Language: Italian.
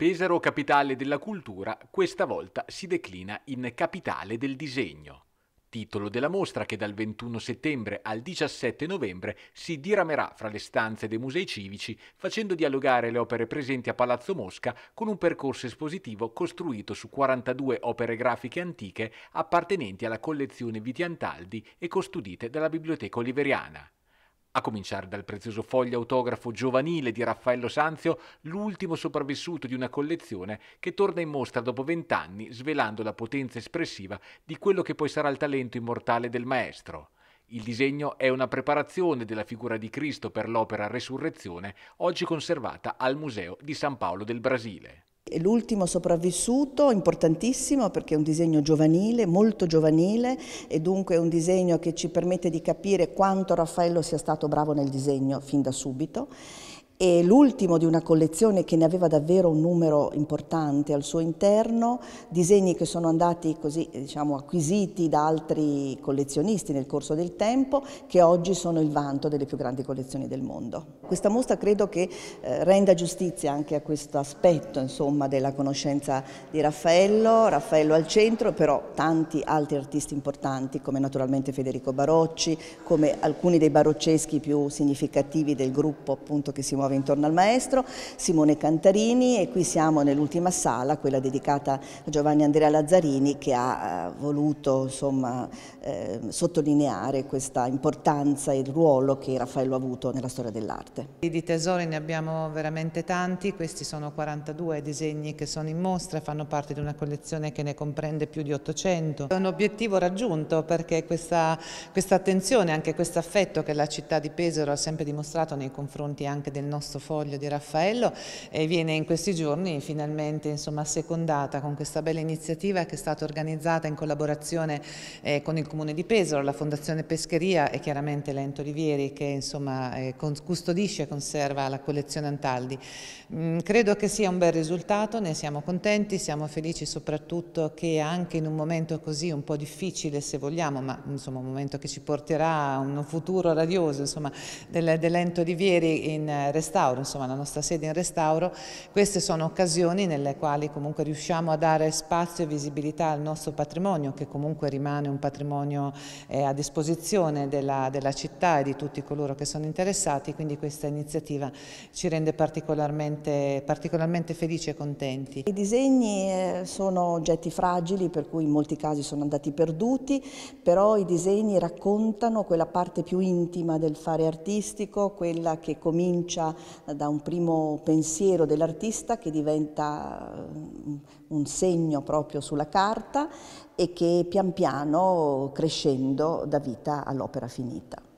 Pesaro, capitale della cultura, questa volta si declina in capitale del disegno. Titolo della mostra che dal 21 settembre al 17 novembre si diramerà fra le stanze dei musei civici facendo dialogare le opere presenti a Palazzo Mosca con un percorso espositivo costruito su 42 opere grafiche antiche appartenenti alla collezione Viti Antaldi e custodite dalla Biblioteca Oliveriana. A cominciare dal prezioso foglio autografo giovanile di Raffaello Sanzio, l'ultimo sopravvissuto di una collezione che torna in mostra dopo vent'anni, svelando la potenza espressiva di quello che poi sarà il talento immortale del maestro. Il disegno è una preparazione della figura di Cristo per l'opera Resurrezione, oggi conservata al Museo di San Paolo del Brasile. L'ultimo sopravvissuto, importantissimo perché è un disegno giovanile, molto giovanile e dunque è un disegno che ci permette di capire quanto Raffaello sia stato bravo nel disegno fin da subito e l'ultimo di una collezione che ne aveva davvero un numero importante al suo interno, disegni che sono andati così diciamo, acquisiti da altri collezionisti nel corso del tempo, che oggi sono il vanto delle più grandi collezioni del mondo. Questa mostra credo che eh, renda giustizia anche a questo aspetto insomma, della conoscenza di Raffaello, Raffaello al centro, però tanti altri artisti importanti come naturalmente Federico Barocci, come alcuni dei barocceschi più significativi del gruppo appunto che si muove intorno al maestro, Simone Cantarini e qui siamo nell'ultima sala, quella dedicata a Giovanni Andrea Lazzarini che ha eh, voluto insomma, eh, sottolineare questa importanza e il ruolo che Raffaello ha avuto nella storia dell'arte. Di tesori ne abbiamo veramente tanti, questi sono 42 disegni che sono in mostra, fanno parte di una collezione che ne comprende più di 800. È un obiettivo raggiunto perché questa, questa attenzione, anche questo affetto che la città di Pesaro ha sempre dimostrato nei confronti anche del nostro nostro foglio di Raffaello e viene in questi giorni finalmente insomma, secondata con questa bella iniziativa che è stata organizzata in collaborazione eh, con il Comune di Pesaro, la Fondazione Pescheria e chiaramente l'Ente Olivieri che insomma, eh, custodisce e conserva la collezione Antaldi. Mm, credo che sia un bel risultato, ne siamo contenti, siamo felici soprattutto che anche in un momento così un po' difficile se vogliamo, ma insomma un momento che ci porterà a un futuro radioso insomma, dell'Ente Olivieri in restauro restauro, insomma la nostra sede in restauro, queste sono occasioni nelle quali comunque riusciamo a dare spazio e visibilità al nostro patrimonio che comunque rimane un patrimonio eh, a disposizione della, della città e di tutti coloro che sono interessati, quindi questa iniziativa ci rende particolarmente, particolarmente felici e contenti. I disegni eh, sono oggetti fragili per cui in molti casi sono andati perduti, però i disegni raccontano quella parte più intima del fare artistico, quella che comincia da un primo pensiero dell'artista che diventa eh, un segno proprio sulla carta e che pian piano crescendo dà vita all'opera finita.